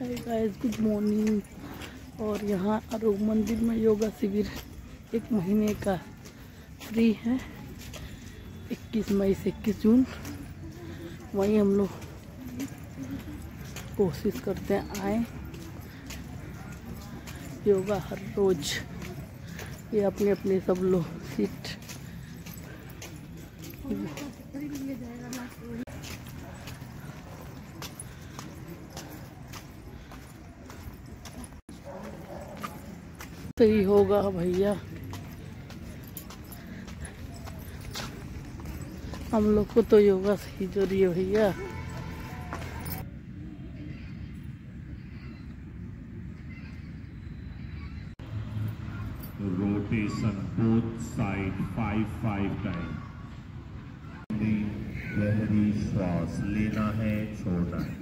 Hi guys good morning और यहाँ आरोग मंदिर में योगा शिविर एक महीने का फ्री है। 21 मई से 21 जून। वहीं हम लोग कोशिश करते हैं आए। योगा हर रोज। ये अपने अपने सब लोग सीट सही होगा भैया। हम लोग को तो योगा से ही ज़रूरी है भैया। rotation both side 5 5 time गहरी श्वास लेना है, छोड़ना है।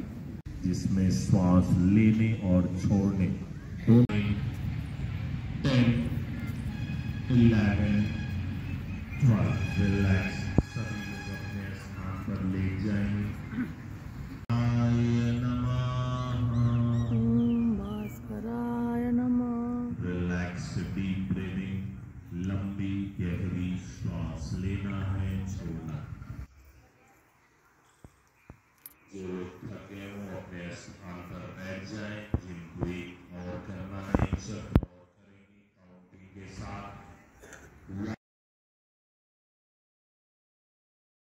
जिसमें श्वास लेने और छोड़ने 11, 12, relax, submit your hands comfortably, join लंबी गहरी श्वास लेना है छोड़ना जो लोग थके हों अपने स्थान पर बैठ जाए जिनको एक और करना है सब और करेंगे काउंटिंग के साथ right.